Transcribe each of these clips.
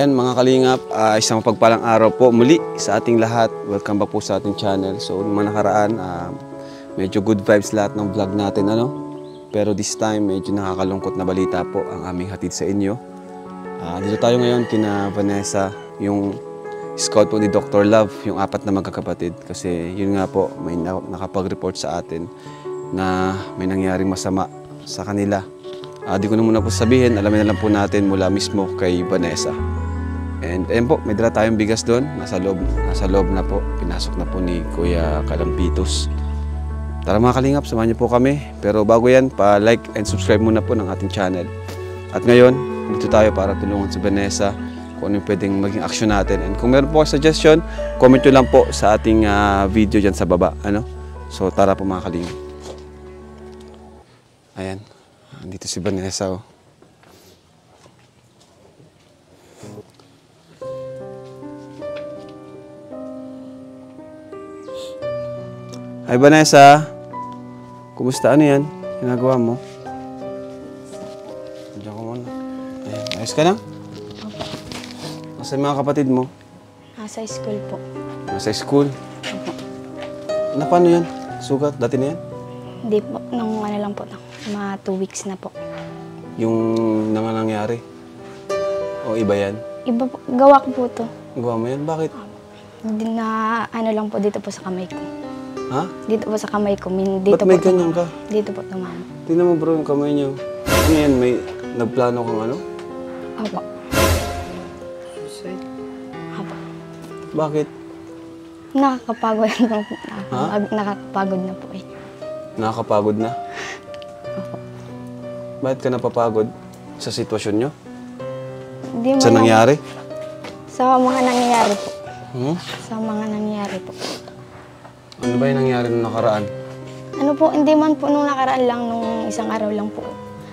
Ayan mga kalingap, ah, isang mapagpalang araw po muli sa ating lahat. Welcome back po sa ating channel. So, mga nakaraan, ah, medyo good vibes lahat ng vlog natin, ano? Pero this time, medyo nakakalungkot na balita po ang aming hatid sa inyo. Ah, dito tayo ngayon kina Vanessa, yung scout po ni Dr. Love, yung apat na magkakapatid. Kasi yun nga po, may na- nakapag-report sa atin na may nangyaring masama sa kanila. Ah, di ko na muna po sabihin, alamin na lang po natin mula mismo kay Vanessa. And ayun po, may dala tayong bigas doon. Nasa loob, nasa loob na po. Pinasok na po ni Kuya Kalampitos. Tara mga kalingap, samahan niyo po kami. Pero bago yan, pa-like and subscribe muna po ng ating channel. At ngayon, dito tayo para tulungan si Vanessa kung ano yung pwedeng maging action natin. And kung meron po kayo suggestion, comment nyo lang po sa ating ah, video dyan sa baba. Ano? So tara po mga kalingap. Ayan, dito si Vanessa. Oh. Hi Vanessa. Kumusta? Ano yan? Ginagawa mo? Diyan ko muna. Ayan. Ayos ka na? Nasa mga kapatid mo? Nasa school po. Nasa school? Na paano yan? Sugat? Dati na yan? Hindi po, nung ano lang po, mga two weeks na po. Yung nang nangyari? O iba yan? Iba po, gawa ko po to. Gawa mo yan? Bakit? Hindi na ano lang po dito po sa kamay ko. Ha? Dito po sa kamay ko, min, dito Ba't may po ganyan ka? Dito po tumama. Tingnan mo bro yung kamay niyo. Ano yan? May nagplano kang ano? Opo. Opo. Bakit? Nakakapagod na po. Nakakapag- nakakapagod na po eh. Nakakapagod na? Opo. Bakit ka napapagod? Sa sitwasyon nyo? Hindi Sa nangyari? Sa mga nangyayari po. Hmm? Sa mga nangyayari po. Ano ba yung nangyari nung nakaraan? Ano po, hindi man po nung nakaraan lang, nung isang araw lang po.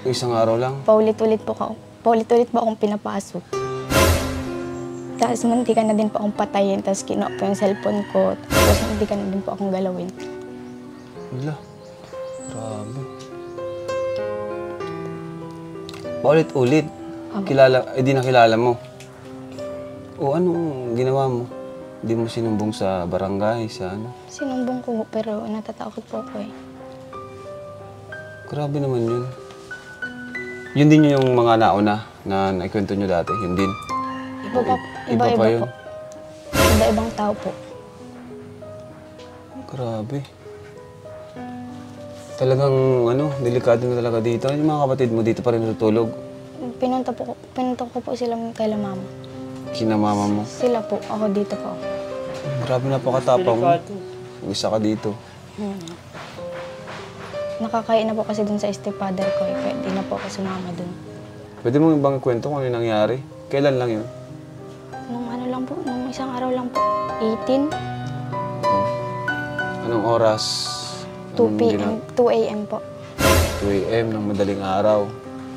Isang araw lang? Paulit-ulit po ako. Paulit-ulit po akong pinapasok. Tapos munti ka na din po akong patayin. Tapos kinuha po yung cellphone ko. Tapos hindi ka na din po akong galawin. Wala. Grabe. Paulit-ulit. Opo. Kilala, eh di nakilala mo. O anong ginawa mo? Hindi mo sinumbong sa barangay, sa ano? Sinumbong ko pero natatakot po ako eh. Grabe naman yun. Yun din yung mga nauna na naikwento nyo dati. Yun din. Iba pa, Iba iba, pa iba, yun. po. Iba-ibang tao po. Grabe. Talagang ano, delikado na talaga dito. Yung mga kapatid mo dito pa rin natutulog. Pinunta, po, pinunta ko po sila kay la mama. Kina mama mo. Sila po, ako dito po. Grabe napakatapang mo. Isa ka dito. Hmm. Nakakaya na po kasi dun sa stepfather ko eh. Kaya di na po ako sumama dun. Pwede mo ibang kwento kung ano nangyari? Kailan lang yun? Nung ano lang po, nung isang araw lang po. 18, Anong oras? 2 Anong p.m., gina- 2 a.m. po. 2 a.m. ng madaling araw.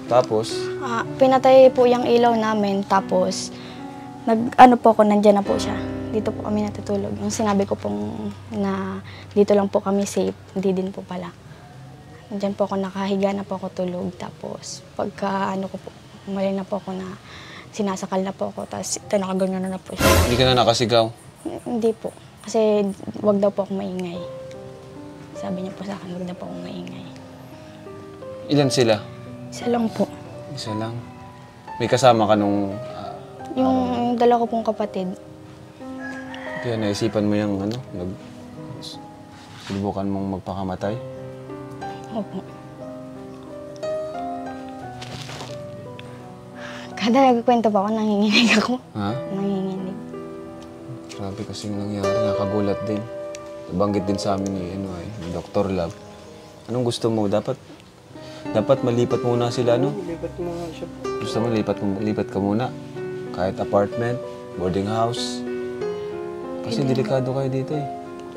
Tapos, Ah, pinatay po yung ilaw namin, tapos nag ano po ako, nandyan na po siya. Dito po kami natutulog. Yung sinabi ko pong na dito lang po kami safe, hindi din po pala. Nandyan po ako nakahiga na po ako tulog. Tapos pagka ano ko po, umali na po ako na sinasakal na po ako. Tapos ito nakaganyan na, na po siya. hindi ka na nakasigaw. Hindi po. Kasi wag daw po ako maingay. Sabi niya po sa akin, wag daw po ako maingay. Ilan sila? Isa lang po. Isa lang. May kasama ka nung... ah, Yung, yung dalawa ko pong kapatid, kaya naisipan mo yung ano, nag... Subukan mong magpakamatay? Opo. Kada nagkwento pa ako, nanginginig ako. Ha? Nanginginig. Grabe kasi yung nangyari. Nakagulat din. Nabanggit din sa amin ni, ano, ay, ni Dr. Love. Anong gusto mo? Dapat dapat malipat muna sila, no? Lipat mo nga siya. Gusto mo lipat, lipat ka muna. Kahit apartment, boarding house. Kasi delikado kayo dito eh.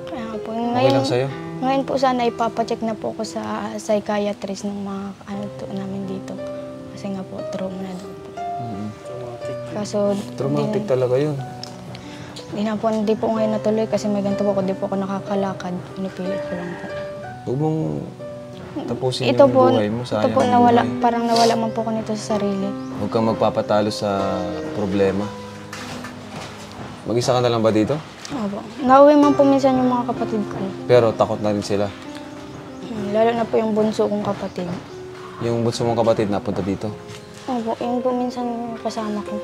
Kaya nga po, Okay ngayon, lang sa'yo? ngayon po sana ipapacheck na po ako sa psychiatrist ng mga ano to, namin dito. Kasi nga po, trauma na daw po. Mhm. Traumatic. Kaso, Traumatic talaga yun. di na po, hindi po ngayon natuloy kasi may ganito po ako, di po ako nakakalakad. Pinipilit ko lang po. Huwag mong tapusin Ito yung po, buhay mo. ito Sayang po ang nawala, buhay. parang nawala man po ko nito sa sarili. Huwag kang magpapatalo sa problema. Mag-isa ka na lang ba dito? Opo. Nauwi man po minsan yung mga kapatid ko. Pero takot na rin sila. Hmm, Lalo na po yung bunso kong kapatid. Yung bunso mong kapatid napunta dito. Opo, yun po minsan kasama ko.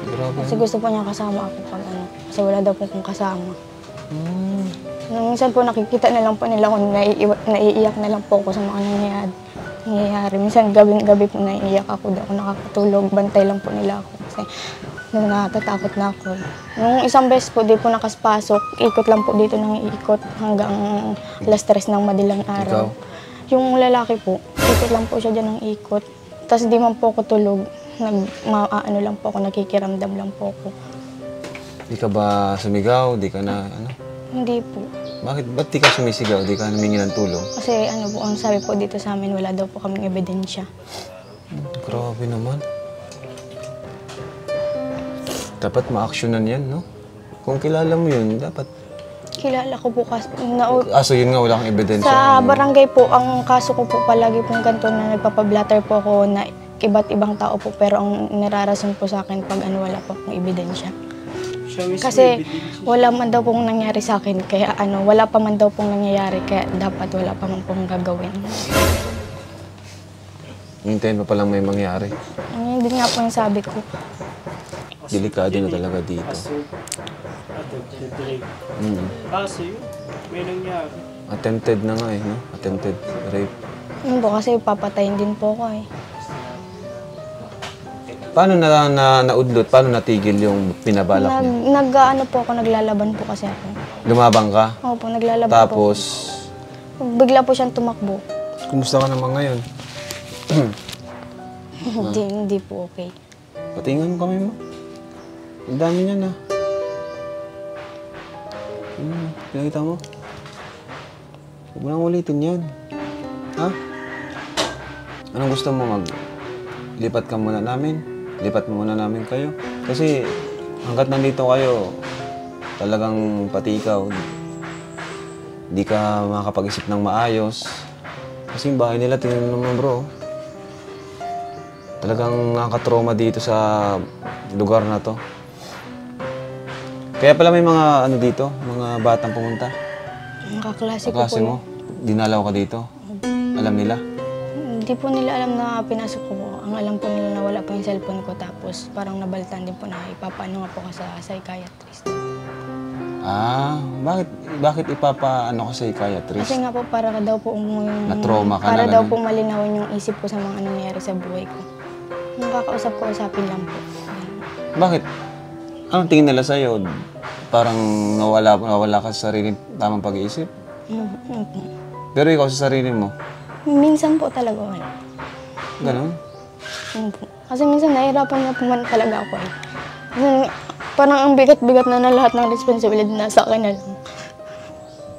Grabe. Kasi gusto po niya kasama ako pag ano. Kasi wala daw po kong kasama. Hmm. Nung minsan po nakikita na lang po nila kung naiiyak na lang po ako sa mga nangyayari. nangyayari. Minsan gabing-gabi po naiiyak ako, di ako nakakatulog. Bantay lang po nila ako kasi nung natatakot na ako. Nung isang beses po, di po nakaspasok. Ikot lang po dito ng ikot hanggang alas tres ng madilang araw. Yung lalaki po, ikot lang po siya dyan ng ikot. Tapos di man po ako tulog. Nag, ma, ano lang po ako, nakikiramdam lang po ako. Di ka ba sumigaw? Di ka na, ano? Hindi po. Bakit, ba't di ka sumisigaw? Di ka namingi ng tulong? Kasi ano po, ang sabi po dito sa amin, wala daw po kaming ebidensya. Grabe naman. Dapat ma-actionan yan, no? Kung kilala mo yun, dapat... Kilala ko po kasi, na, Aso yun nga, wala kang ebidensya. sa barangay po, ang kaso ko po palagi pong ganito na nagpapablatter po ako na iba't ibang tao po, pero ang nirarason po sa akin pag ano, wala po akong ebidensya. Kasi wala man daw pong nangyari sa akin, kaya ano, wala pa man daw pong nangyayari, kaya dapat wala pa man pong gagawin. Hintayin pa palang may mangyari. Yun din nga po yung sabi ko. Delikado na talaga dito. Attempted rape. Mm. Kaso yun, may nangyari. Attempted na nga eh, no? Attempted rape. Yun po kasi papatayin din po ako eh. Paano na, na naudlot? Paano natigil yung pinabalak Nag, niya? nag, ano po ako, naglalaban po kasi ako. Lumabang ka? Opo, naglalaban po. Tapos, Bigla po siyang tumakbo. kumusta ka naman ngayon? hindi, hindi po okay. Patingan mo kami mo. Ang dami niyan ah. Hmm, pinakita mo. Huwag mo nang ulitin yan. Ha? Anong gusto mo mag... Lipat ka muna namin? Lipat muna namin kayo? Kasi hanggat nandito kayo, talagang pati ikaw, hindi ka makakapag-isip ng maayos. Kasi yung bahay nila, tingnan naman bro. Talagang nakaka-trauma dito sa lugar na to. Kaya pala may mga ano dito, mga batang pumunta. Ang kaklase ko po Kaklase mo, dinalaw ka dito. Alam nila. Hindi po nila alam na pinasok ko po. Ang alam po nila na wala po yung cellphone ko. Tapos parang nabaltan din po na ipapaano nga po ka sa psychiatrist. Ah, bakit bakit ipapa ano ko sa psychiatrist? Kasi nga po para daw po yung... Na-trauma ka Para na, daw ganun? po malinawin yung isip ko sa mga nangyayari sa buhay ko. Nung kakausap ko, usapin lang po. Bakit? Anong tingin nila sa'yo? Parang nawala, nawala ka sa sarili tamang pag-iisip? Pero ikaw sa sarili mo, Minsan po talaga wala. ganun? Yun po. Kasi minsan nahihirapan na po man talaga ako eh. Kasi parang ang bigat-bigat na na lahat ng responsibilidad na sa akin na lang.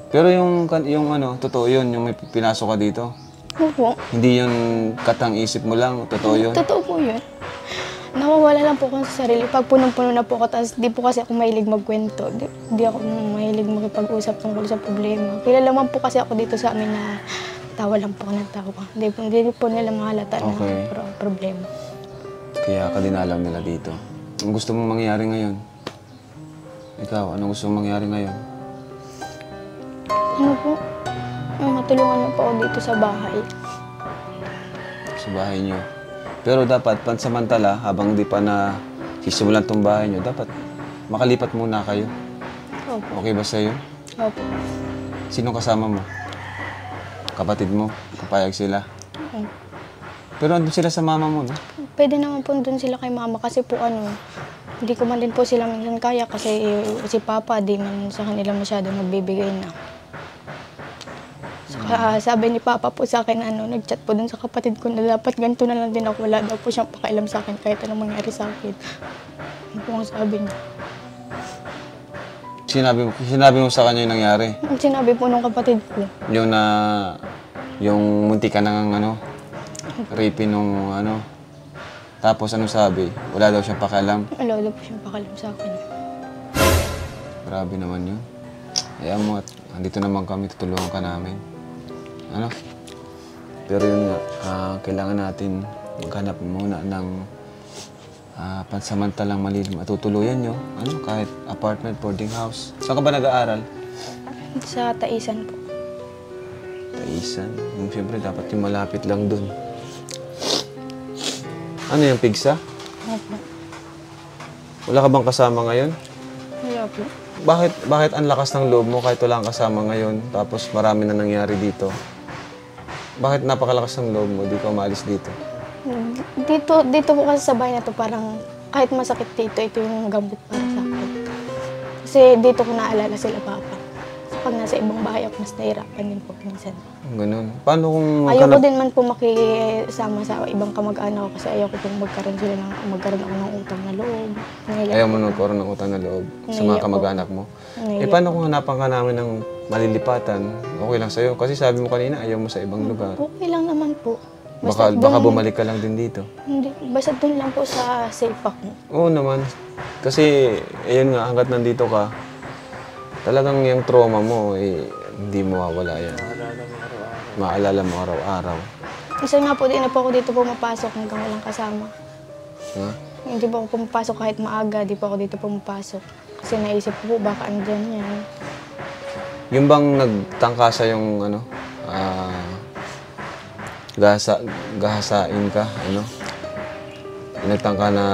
Pero yung, yung ano, totoo yun, yung may pinasok ka dito. Opo. Hindi yun katang isip mo lang, totoo yun. Totoo po yun. Nawawala lang po ako sa sarili. Pag punong-puno na po ako, tapos di po kasi ako mahilig magkwento. Di, di ako mahilig makipag-usap tungkol sa problema. Kilala man po kasi ako dito sa amin na tawa lang po ako ng tawa. Hindi po, hindi po nila mahalata Okay. na pro- problema. Kaya ka din alam nila dito. Ang gusto mong mangyari ngayon? Ikaw, anong gusto mong mangyari ngayon? Ano po? Matulungan niyo po ako dito sa bahay. Sa bahay niyo. Pero dapat, pansamantala, habang di pa na sisimulan tong bahay niyo, dapat makalipat muna kayo. Opo. Okay ba sa'yo? Opo. Sino kasama mo? Kapatid mo? Kapayag sila? Opo. Pero andun sila sa mama mo, no? Pwede naman po doon sila kay mama kasi po ano, hindi ko man din po sila minsan kaya kasi si papa di man sa kanila masyado nagbibigay na. Saka sabi ni papa po sa akin ano, nagchat po dun sa kapatid ko na dapat ganito na lang din ako. Wala daw po siyang pakialam sa akin kahit anong mangyari sa akin. Ano po ang sabi niya. Sinabi sinabi mo sa kanya yung nangyari. Ang sinabi po nung kapatid ko, Yung na, yung munti ka ng ano, raping nung ano. Tapos ano sabi? Wala daw siyang pakialam. wala daw po siyang pakialam sa akin. Grabe naman yun. Kaya mo at andito naman kami, tutulungan ka namin. Ano? Pero yun nga, ah, kailangan natin maghanap muna ng ah, pansamantalang malilim at tutuluyan nyo. Ano, kahit apartment, boarding house. Saan ka ba nag-aaral? Sa Taisan po. Taisan. Yung siyempre, dapat yung malapit lang dun. Ano yung pigsa? Opo. Wala ka bang kasama ngayon? Wala po. Bakit, bakit ang lakas ng loob mo kahit wala kang kasama ngayon tapos marami na nangyari dito? Bakit napakalakas ng loob mo? Di ka umalis dito. Dito, dito po kasi sa bahay na to parang kahit masakit dito, ito yung gambot para sa akin. Kasi dito ko naalala sila papa. Pag nasa ibang bahay ako, mas nahirapan din po minsan. Ganun. Paano kung Ayoko din man po makisama sa ibang kamag-anak kasi ayoko pong magkaroon sila ng magkaroon ako ng utang na loob. Naiyak Ayaw mo nagkaroon ng utang na loob sa mga Naiyak po. kamag-anak mo. Naiyak Eh, paano kung hanapan ka namin ng malilipatan? Okay lang sa'yo. Kasi sabi mo kanina, ayaw mo sa ibang lugar. Okay lang naman po. Baka, Basta baka dun- bumalik ka lang din dito. Hindi, basta doon lang po sa safe ako. Oo naman. Kasi, ayun nga, hanggat nandito ka, talagang yung trauma mo, eh, hindi mawawala yan. Maalala mo araw-araw. Isa nga po, di na po ako dito pumapasok hanggang walang kasama. Ha? Hindi po ako pumapasok kahit maaga, di po ako dito pumapasok. Kasi naisip ko po, baka andyan yan. Yung bang nagtangkasa yung ano, ah, gahasa, gahasain ka, ano? Nagtangka na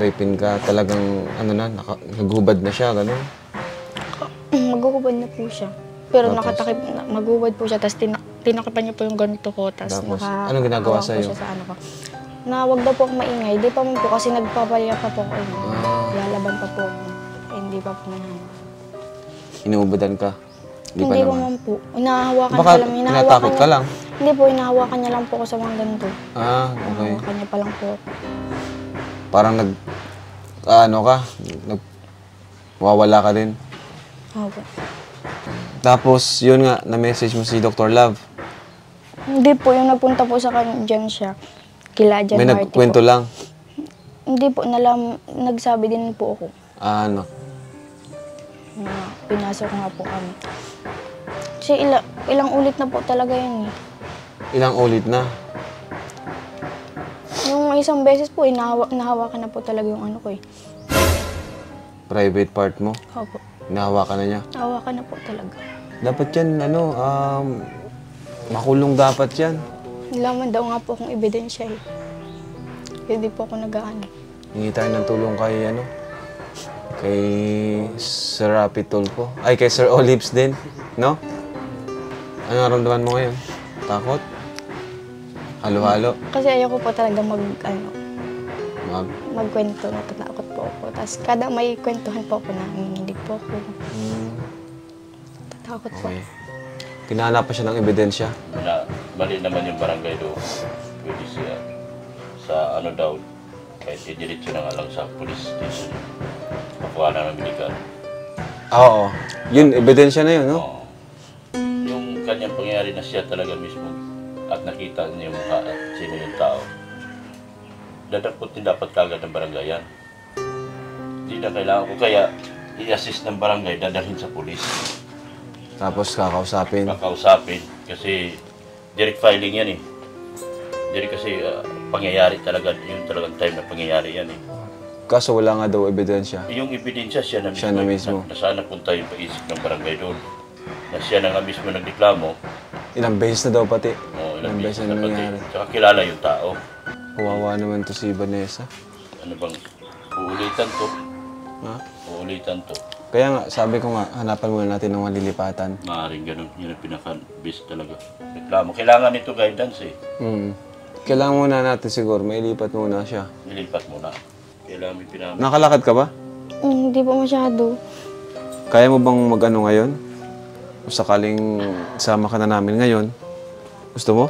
rapin ka, talagang ano na, naka, naghubad na siya, gano'n. Maghuhubad na po siya. Pero Tapos? nakatakip, na, maghuhubad po siya, tapos tinak tinakipan niya po yung ganito ko, tapos Tapos, naka... anong ginagawa sa'yo? siya sa ano ko. Na wag daw po ako maingay, di pa man po kasi nagpapalya pa po ako. eh. Ah. Lalaban pa po ako. Eh, hindi pa po naman. Inuubadan ka. Hindi pa Hindi ko naman. man po. Inahawakan Baka ka lang. Inahawakan ka lang. Hindi po, inahawakan niya lang po ako sa mga ganito. Ah, okay. Inahawakan niya pa lang po. Parang nag, ano ka, nag, wawala ka din. Opo. Tapos, yun nga, na-message mo si Dr. Love. Hindi po, yung napunta po sa kanya, dyan siya. Kila Jan May nagkwento lang. Hindi po, nalam, nagsabi din po ako Ah, ano, pinasok nga po kami. Kasi ila, ilang ulit na po talaga yun eh. ilang ulit na. Yung isang beses po, inahawa, nahawakan na po talaga yung ano ko eh. Private part mo. Opo. Hinahawakan na niya. Nahawakan na po talaga. Dapat yan, ano, um, makulong dapat yan. Nilaman daw nga po akong ebidensya eh. Hindi po ako nag-ano. Hingi tayo ng tulong kay, ano, kay Sir Rapi Tulfo. Ay, kay Sir Olives din, no? Ano naramdaman mo ngayon? Takot? Halo-halo? Kasi ayoko po talaga mag, ano, Mag... magkwento. Natatakot po ako. Tapos kada may kwentuhan po ako, nanginginig po ako. Hmm, Natatakot po. okay. Kinahanap pa siya ng ebidensya. na mali naman yung barangay doon. Pwede siya sa ano daw, kahit idiretso na nga lang sa police station. Makuha na ng. Ah, Oo. Yun, ebidensya na yun, no? Oo. Yung kanyang pangyayari na siya talaga mismo at nakita niya yung mukha at sino yung tao. Dadapot din dapat kagad ng barangay yan. Hindi na kailangan ko kaya i-assist ng barangay, dadalhin sa police. Tapos kakausapin. kakausapin kasi direct filing yan eh. Direct kasi ah, pangyayari talaga, yung talagang time na pangyayari yan eh. Kaso wala nga daw ebidensya. Yung ebidensya siya na mismo, Siya na mismo. Na, na saan napunta yung paisip ng barangay doon. Na siya na nga mismo nagreklamo, Ilang beses na daw pati. o Ilang ilang beses na na nangyari. Tsaka kilala yung tao. Kawawa naman to si Vanessa. Ano bang, uulitan to. Ha? Uulitan to. Kaya nga, sabi ko nga, hanapan muna natin ng malilipatan. Maaaring ganun. Yun ang pinaka-best talaga. Reklamo. Kailangan ito guidance eh. Mm. Kailangan muna natin siguro, mailipat muna siya. Nilipat muna. Kailangan may pinamit. Nakalakad ka ba? Mm, Hindi po masyado. Kaya mo bang mag-ano ngayon? O sakaling sama ka na namin ngayon? Gusto mo?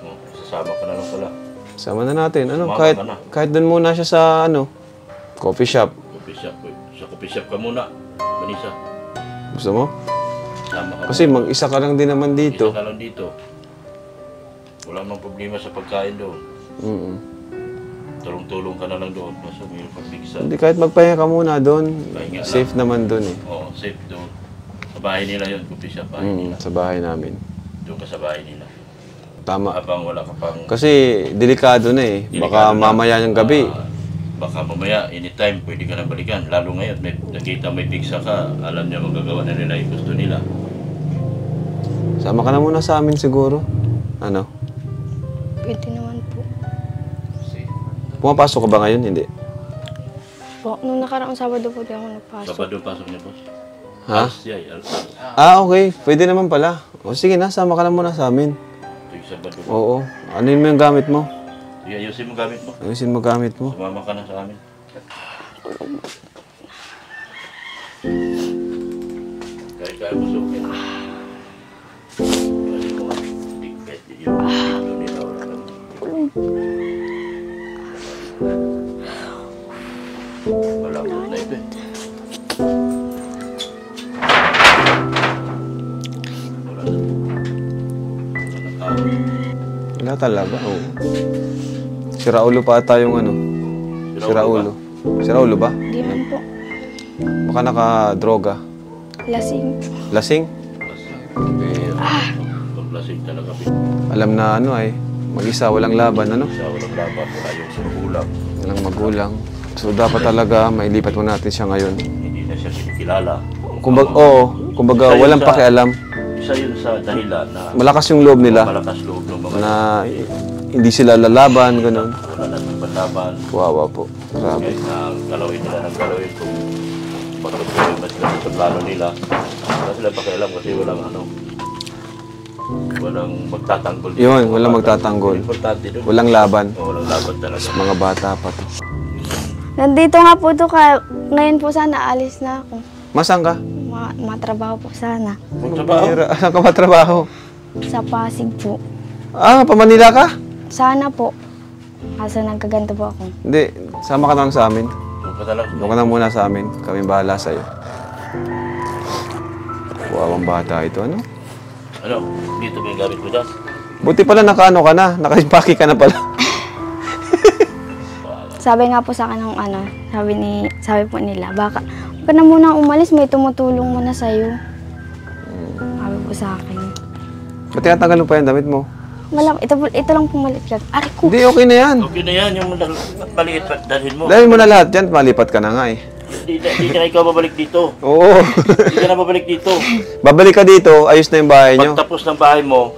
Oh, sasama ka na lang pala. Sama na natin. Ano, Sumama kahit, ka na. kahit doon muna siya sa, ano, coffee shop. Coffee shop. eh. Sa coffee shop ka muna. Manisa. Gusto mo? Sama ka Kasi mag-isa ka lang din naman Isa dito. ka lang dito. Wala namang problema sa pagkain doon. Mm Tulong-tulong ka na lang doon. Basta may pagpigsa. Hindi, kahit magpahinga ka muna doon. Pahinga lang. Safe naman doon eh. Oo, safe doon. Sa bahay nila yun, coffee shop. Bahay Mm, nila. sa bahay namin. Doon ka sa bahay nila. Tama. Habang wala ka pang... Kasi delikado na eh. Baka Delikado na. mamaya ng gabi, Ah, baka mamaya, anytime, pwede ka na balikan. Lalo ngayon, may, nakita may pigsa ka, alam niya magagawa na nila yung gusto nila. Sama ka na muna sa amin siguro. Ano? Pwede naman. Pumapasok ka ba ngayon? Hindi. Po, nung nakaraang Sabado po di ako nagpasok. Sabado pasok niya, boss. Ha? Siya. Ah, okay. Pwede naman pala. O sige na, sama ka na muna sa amin. Ito yung Sabado. Oo. Ano yun mo yung gamit mo? Sige, ayusin mo gamit mo. Ayusin mo gamit mo. Sumama ka na sa amin. Kahit kaya mo sukin. Kasi mo Malapot na ito eh. Wala talaga. Oo. Si Raulo pa ata yung ano. Si Raulo. Si Raulo ba? Di man po. Baka naka-droga. Lasing. Lasing? Pero, paglasing talaga. Alam na ano ay, mag-isa, walang laban, ano? Sa walang laban, wala yung sukulang. Walang magulang. So dapat talaga mailipat mo natin siya ngayon. Hindi na siya kinikilala. Kumbaga, oo, kumbaga Isa walang sa- pakialam. Isa yun sa dahilan na Malakas yung loob nila malakas loob ng mga na hindi sila lalaban, ganun. wala na panlaban. Wawa po. Grabe. Kahit na galawin nila ng galawin kung pagkatuloy mas kasi sa plano nila. Wala sila pakialam kasi walang ano, walang magtatanggol. Yun, walang magtatanggol. Importante doon. Walang laban. Oh, walang laban talaga. Mga bata pa to. Nandito nga po to ka, ngayon po sana alis na ako. Masang ka? Ma matrabaho po sana. Magtrabaho. Bihira. Saan ka matrabaho? Sa Pasig po. Ah, pa Manila ka? Sana po. Kaso nagkaganto po ako. Hindi, sama ka na lang sa amin. Doon ka talaga. Doon ka na muna sa amin. Kami bahala sa'yo. Wawang bata ito, ano? Ano? Dito ba yung gamit mo dyan? Buti pala nakaano ka na, nakaimpake ka na pala. Sabi nga po sa akin ng ano, sabi ni sabi po nila, baka huwag ka na muna umalis, may tumutulong muna sa iyo. Sabi po sa akin. Ba't tinatanggal mo pa yung damit mo? Wala, ito, po- ito lang pumalit ka. Ari ko. Hindi, okay na yan. Okay na yan, yung mal- maliit pa dalhin mo. Dahil mo na lahat yan, malipat ka na nga eh. Hindi hindi na ikaw babalik dito. Oo. Hindi ka na babalik dito. Babalik ka dito, ayos na yung bahay nyo. Pagtapos ng bahay mo,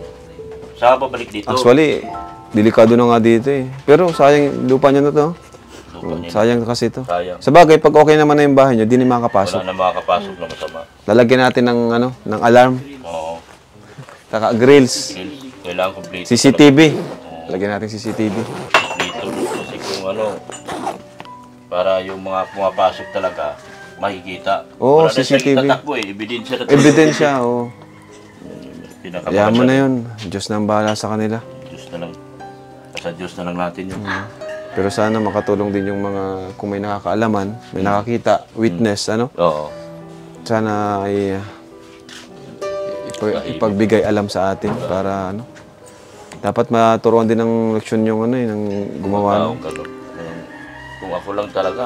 saan ka babalik dito? Actually, delikado na nga dito eh. Pero sayang yung lupa nyo na to. Lupa niya. Sayang kasi to. Sayang. Sa bagay, pag okay naman na yung bahay nyo, di na Wala makakapasok. na makakapasok na masama. Lalagyan natin ng ano, ng alarm, Oo. taka grills, Kailangan complete. CCTV. Lagyan natin CCTV. Dito. Kasi kung ano, para yung mga pumapasok talaga, makikita. Oo, Wala na siyang CCTV. itatakbo eh. Ebidensya na Ebidensya, oo. Pinaka- Hayaan mo na yun. Diyos na ang bahala sa kanila. Diyos na lang. Sa Diyos na lang natin yun. Pero sana makatulong din yung mga, kung may nakakaalaman, may nakakita, witness, ano? Oo. Sana ay uh, ipa- ipagbigay alam sa atin para ano. Dapat maturuan din ng leksyon yung ano, yung gumawa Taong nun. ganun. Kung- Kung ako lang talaga,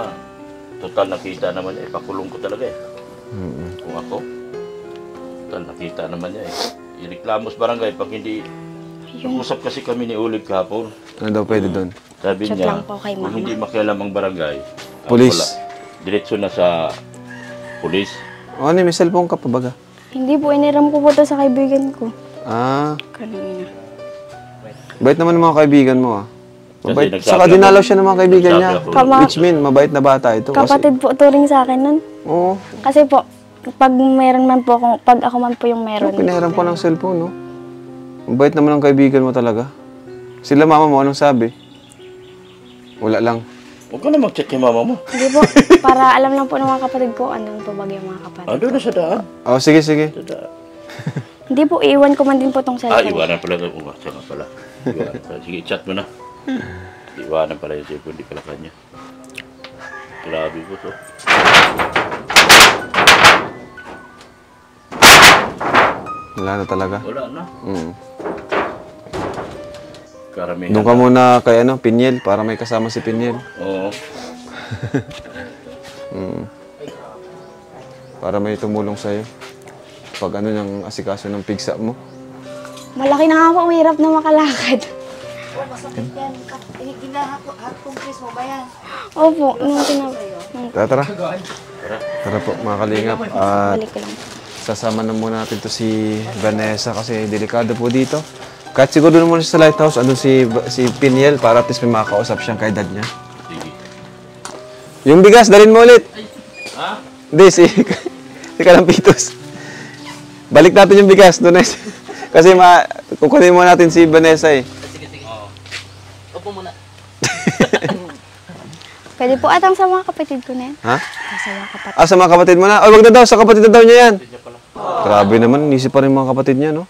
total nakita naman niya, ipakulong ko talaga eh. Kung ako, total nakita naman niya eh. Ireklamo sa barangay pag hindi, nag-usap kasi kami ni Ulib kahapon. Ano daw pwede doon? Sabi Chat niya, lang po kay kung mama. hindi makialam ang barangay, ang Police. wala, diretso na sa pulis. O ano, may cellphone ka pa baga? Hindi po, iniram ko po to sa kaibigan ko. Ah, Kanina. bait naman ng mga kaibigan mo ah. Mabait. nagsabi Saka ako- dinalaw siya ng mga kaibigan nagsabi niya. ako- Kama- Which mean, mabait na bata ito. Kasi, Kapatid po to rin sa akin nun. oo, Kasi po, pag meron man po akong, pag ako man po yung meron. pinahiram ko ng cellphone, no? Mabait naman ng kaibigan mo talaga. Sila mama mo, anong sabi? Wala lang. Huwag ka na mag-check kay mama mo. Hindi po, para alam lang po ng mga kapatid ko, andun po bagay yung mga kapatid. Ando na sa daan. Oh, sige, sige. Sa daan. Hindi po, iwan ko man din po tong Ah, cellphone. iwanan pala. Uwa, siya nga pala. Iwanan pala. Sige, chat mo na. Iwanan pala yung cellphone, di pala kanya. Grabe po to. Wala na talaga. Wala na. Mm. Karamihan. Doon ka muna kay ano, Pinyel, para may kasama si Pinyel. Oo. Mm. Para may tumulong sa'yo. Pag ano ng asikaso ng pigsa mo. Malaki na nga po, mahirap na makalakad. Masakit yan. Ginahakot kong Chris mo ba yan? Opo, nung tinap... Nung Tara, tara. Tara po, mga kalingap. At sasama na muna natin to si Vanessa kasi delikado po dito. Kahit siguro doon muna siya sa lighthouse, andun si, si Piniel para at least may makakausap siyang kay dad niya. Sige. Yung bigas, dalhin mo ulit. Ha? Hindi, si, si Kalampitos. Balik natin yung bigas doon eh. Kasi ma, kukunin mo natin si Vanessa eh. Pwede po atang sa mga kapatid ko na yan. Ha? Sa mga kapatid. Ah, sa mga kapatid mo na? Ay, wag na daw, sa kapatid na daw niya yan. Grabe naman, inisip pa rin mga kapatid niya, no?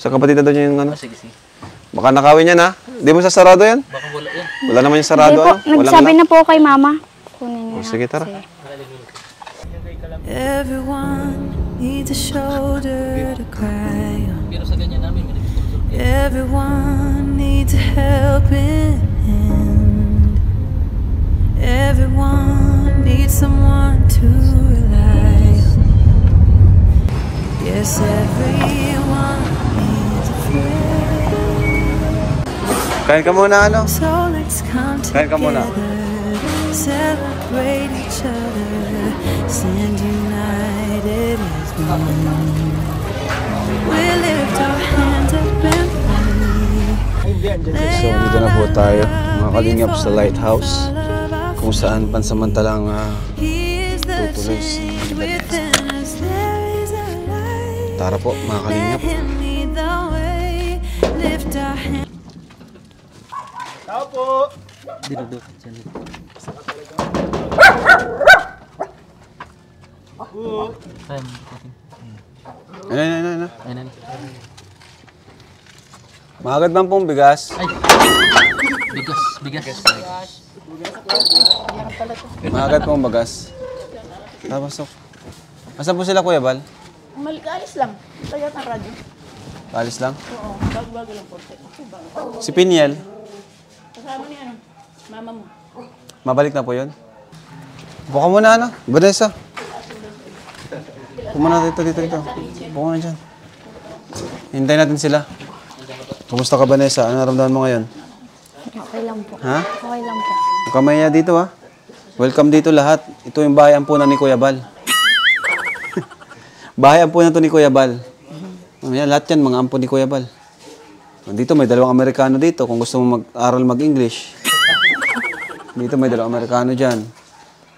Sa kapatid na daw niya yung ano. Sige, sige. Baka nakawin yan, ha? Di mo sasarado yan? Baka wala yan. Wala naman yung sarado, Hindi po, ano? Walang nagsabi na po kay mama. Kunin niya. Oh, sige, tara. kasi- Everyone needs a shoulder to cry on. Pero sa ganyan namin, may nagtutulog. Everyone needs a helping hand. Everyone needs someone to rely on. Yes, everyone needs a friend. Kain ka muna, ano? So let's come Kain ka muna. together, celebrate each other, stand united as one. We lift our hands up and pray. So, dito na po tayo, mga kalingap sa lighthouse. Kung saan pansamantalang He is the tutuloy si Tara po, mga kalingap. Tao po! Dinuduk. Diyan. Ayan, atin. Ano, ano, ano, ano? Ayan, ayan. Magad bang pong bigas? Ay! Bigas, bigas. Magad pong bagas. Tapos, Asan po sila, Kuya Bal? Maligayos lang. Tayo ng radyo. Alis lang? Oo, bago-bago lang po. Si Piniel, Kasama ni ano, mama mo. mabalik na po yun? Buka muna, ano? Vanessa. Pumuna dito, dito, dito. Buka na dyan. Hintayin natin sila. Kumusta ka, Vanessa? Ano naramdaman mo ngayon? Okay lang po. Ha? Okay lang po. Huwag ka mahiya dito, ha? Welcome dito lahat. Ito yung bahay ampunan ni Kuya Bal. Bahay ampunan to ni Kuya Bal. Mamaya, lahat yan, mga ampun ni Kuya Bal. Dito may dalawang Amerikano dito kung gusto mo mag-aral mag-English. dito may dalawang Amerikano dyan.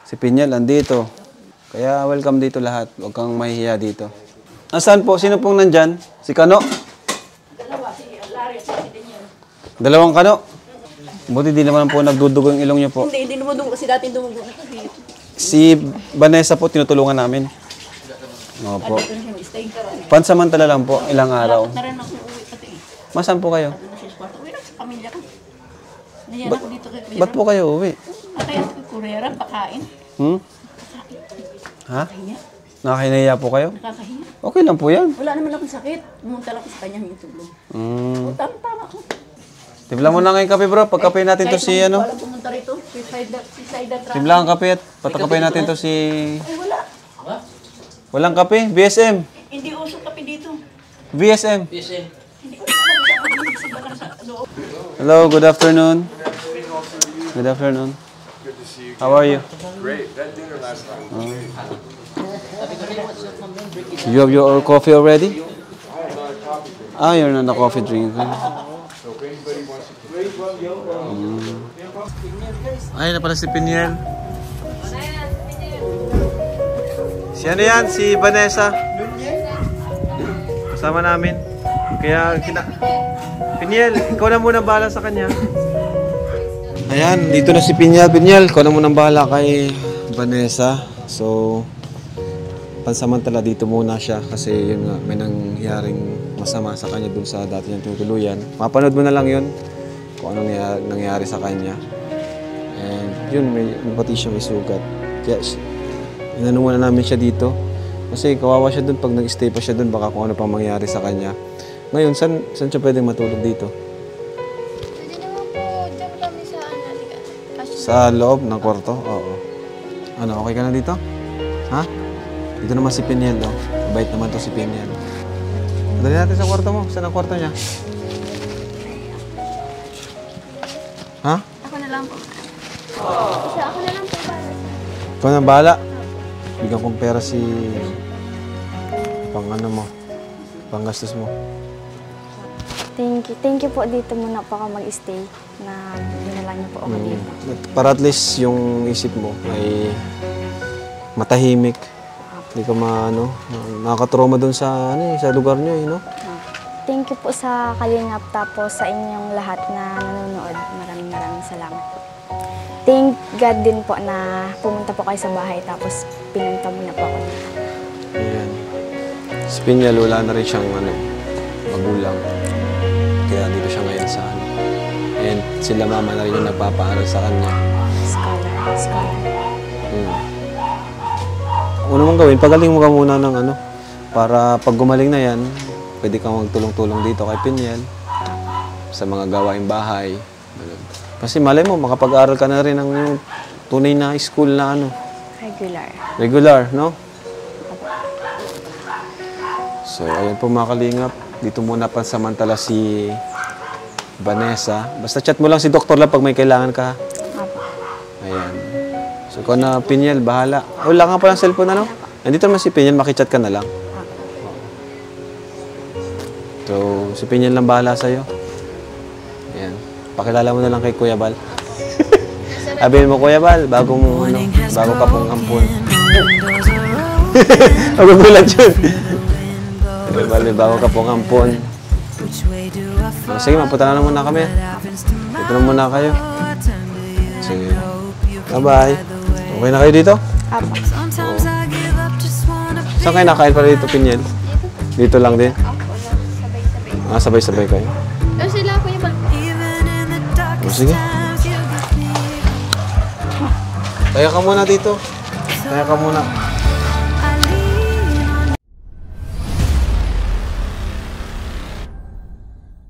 Si Pinyal, andito. Kaya welcome dito lahat. Huwag kang mahihiya dito. Nasaan po? Sino pong nandyan? Si Kano? Dalawang Kano? Buti di naman po nagdudugo yung ilong niyo po. Hindi, hindi dumudugo kasi dati dumudugo na. Si Vanessa po, tinutulungan namin. Opo. Mag-stay. Pansamantala lang po, ilang araw. Na rin ako uwi pati eh. Masaan po kayo? Ano siya kwarto. Uwi lang sa pamilya ko. Nayan ako dito kay Kuya. Ba't po kayo uwi? Kaya ako kay Kurera, pakain. Hmm? Ha? Kaya, Nakakahinaya po kayo? nakakahiya. Okay lang po yan. Wala naman akong sakit. Pumunta lang ako sa kanya yung tulong. Hmm. Tama-tama ako. Timpla mo na ngayon kape bro. Pagkape natin to si ano. Wala pumunta rito. Si Saida, si Saida Tra. Timpla ang kape at patakape natin to si... Ay, wala. Walang kape? BSM. Hindi usok kape dito. BSM. PSM. Hello, good afternoon. Good afternoon. Good to see you. How are you? Great. That dinner last time. You have your coffee already? Ah, you're not a coffee drinker. Mm. Ay, na pala si Piniel. Si ano yan? Si Vanessa. Kasama namin. Kaya, kina... Piniel, ikaw na muna bahala sa kanya. Ayan, dito na si Pinyal. Pinyal, ikaw na muna bahala kay Vanessa. So, pansamantala dito muna siya kasi yun nga, may nangyaring masama sa kanya dun sa dati niyang tutuluyan. Mapanood mo na lang yun kung anong nangyari, sa kanya. And yun, may, pati siya may sugat. Si- inano muna namin siya dito. Kasi kawawa siya dun pag nag-stay pa siya dun, baka kung ano pang mangyari sa kanya. Ngayon, saan, saan siya pwedeng matulog dito? Pwede naman po, dyan kami sa kasi Sa loob ng kwarto? Oo. Ano, okay ka na dito? Ha? Dito naman si Piniel, no? Mabait naman to si Piniel. Dali natin sa kwarto mo. Saan ang kwarto niya? Ha? Ako na lang po. Ikaw na bahala. Bigyan kong pera si... Pang ano mo. Pang gastos mo. Thank you. Thank you po dito muna po ako mag-stay na dinala niyo po ako dito. Para at least yung isip mo ay matahimik. Hindi ka maano, nakakatrauma dun sa ano eh, sa lugar niyo eh, no? Thank you po sa Kalingap tapos sa inyong lahat na nanonood. Maraming maraming salamat po. Thank God din po na pumunta po kayo sa bahay tapos pinunta mo na po ako. Ayan. Si Pinyal, wala na rin siyang ano, magulang. Kaya dito siya ngayon sa ano. And sila mama na rin yung nagpapaaral sa kanya. Scholar, scholar. Hmm. Una mong gawin, pagaling mo ka muna ng ano, para pag gumaling na yan, pwede kang magtulong-tulong dito kay Pinyel sa mga gawaing bahay. Ganun. Kasi malay mo, makapag-aral ka na rin ng tunay na school na ano, Regular. regular, no? So, ayan po mga kalingap. Dito muna pansamantala si Vanessa. Basta chat mo lang si Doktor lang pag may kailangan ka. Ayan. So, ikaw na, Pinyel, bahala. Oh, wala ka palang cellphone, ano? Nandito naman si Pinyel, makichat ka na lang. So, si Pinyel lang bahala sa'yo. Ayan. Pakilala mo na lang kay Kuya Bal. Sabihin mo, Kuya Bal, bagong, ano, Morning has bago ka pong open, Magugulat yun. Kuya Bal, bago ka pong Oh, fall? sige, mapunta na muna kami. Dito na muna kayo. Sige. Bye-bye. Okay na kayo dito? Apo. Be Saan kayo nakain para dito, Pinyel? Dito lang din? Ah, sabay-sabay kayo. Sige. Kaya ka muna dito. Kaya ka muna.